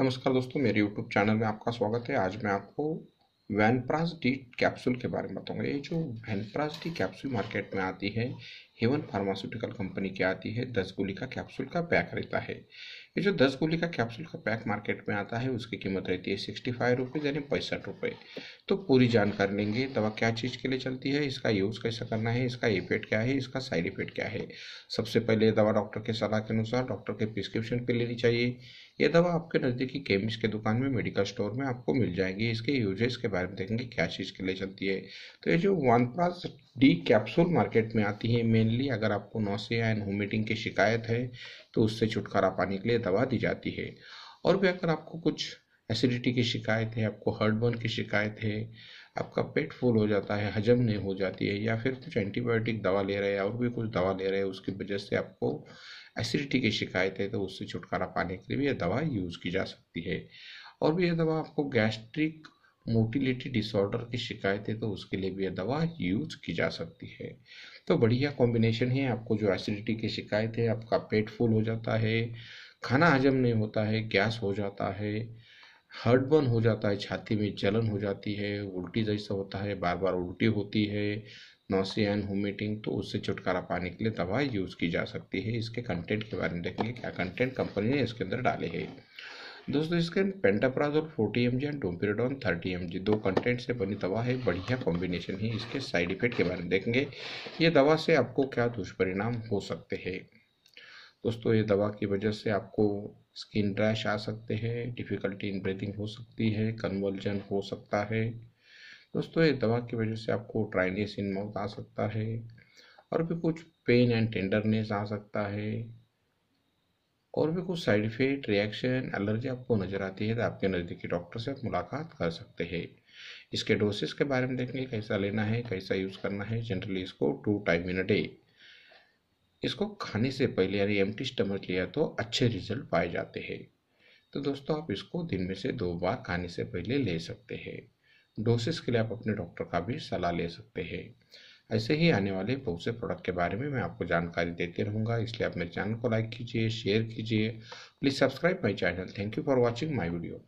नमस्कार दोस्तों, मेरे YouTube चैनल में आपका स्वागत है। आज मैं आपको वैनप्रास डी कैप्सूल के बारे में बताऊँगा। ये जो वैनप्रास डी कैप्सूल मार्केट में आती है हेवन फार्मास्यूटिकल कंपनी की आती है, दस गोली का कैप्सूल का पैक रहता है। ये जो दस गोली का कैप्सूल का पैक मार्केट में आता है, उसकी कीमत रहती है सिक्सटी फाइव रुपीज़ यानी पैंसठ रुपये तो पूरी जानकारी लेंगे, दवा क्या चीज़ के लिए चलती है, इसका यूज़ कैसे करना है, इसका इफ़ेक्ट क्या है, इसका साइड इफ़ेक्ट क्या है। सबसे पहले दवा डॉक्टर के सलाह के अनुसार, डॉक्टर के प्रिस्क्रिप्शन पे लेनी चाहिए। ये दवा आपके नज़दीकी केमिस्ट के दुकान में, मेडिकल स्टोर में आपको मिल जाएगी। इसके यूजेस के बारे में देखेंगे, क्या चीज़ के लिए चलती है। तो ये जो one plus D capsule market में आती है मेनली अगर आपको नौसिया एंड वोमिटिंग की शिकायत है तो उससे छुटकारा पाने के लिए दवा दी जाती है। और भी अगर आपको कुछ एसिडिटी की शिकायत है, आपको हर्टबर्न की शिकायत है, आपका पेट फुल हो जाता है, हजम नहीं हो जाती है, या फिर कुछ एंटीबायोटिक दवा ले रहे हैं, और भी कुछ दवा ले रहे हैं, उसकी वजह से आपको एसिडिटी की शिकायत है तो उससे छुटकारा पाने के लिए भी यह दवा यूज़ की जा सकती है। और भी यह दवा आपको गैस्ट्रिक मोटिलिटी डिसऑर्डर की शिकायत है तो उसके लिए भी यह दवा यूज़ की जा सकती है। तो बढ़िया कॉम्बिनेशन है, आपको जो एसिडिटी की शिकायत है, आपका पेट फुल हो जाता है, खाना हजम नहीं होता है, गैस हो जाता है हर्टबर्न हो जाता है, छाती में जलन हो जाती है, उल्टी जैसा होता है बार बार उल्टी होती है नौसिया एंड वोमिटिंग तो उससे छुटकारा पाने के लिए दवा यूज़ की जा सकती है। इसके कंटेंट के बारे में देखेंगे, क्या कंटेंट कंपनी ने इसके अंदर डाले हैं। दोस्तों, इसके pantoprazole forty M G and domperidone thirty M दो कंटेंट से बनी दवा है। बढ़िया कॉम्बिनेशन है। इसके साइड इफ़ेक्ट के बारे में देखेंगे। ये दवा से आपको क्या दुष्परिणाम हो सकते हैं? दोस्तों, ये दवा की वजह से आपको स्किन रैश आ सकते हैं डिफ़िकल्टी इन ब्रीथिंग हो सकती है कन्वर्जन हो सकता है। दोस्तों, ये दवा की वजह से आपको ड्राइनेस इन माउथ आ सकता है और भी कुछ पेन एंड टेंडरनेस आ सकता है। और भी कुछ साइड इफ़ेक्ट रिएक्शन एलर्जी आपको नज़र आती है तो आपके नज़दीकी डॉक्टर से आप मुलाकात कर सकते हैं। इसके डोसेस के बारे में देखेंगे कैसा लेना है, कैसा यूज़ करना है जनरली इसको two time in a day इसको खाने से पहले यानी एम टी स्टमक लिया तो अच्छे रिज़ल्ट पाए जाते हैं। तो दोस्तों आप इसको दिन में से दो बार खाने से पहले ले सकते हैं। डोसेस के लिए आप अपने डॉक्टर का भी सलाह ले सकते हैं। ऐसे ही आने वाले बहुत से प्रोडक्ट के बारे में मैं आपको जानकारी देते रहूँगा। इसलिए आप मेरे चैनल को लाइक कीजिए शेयर कीजिए। Please subscribe my channel thank you for watching my video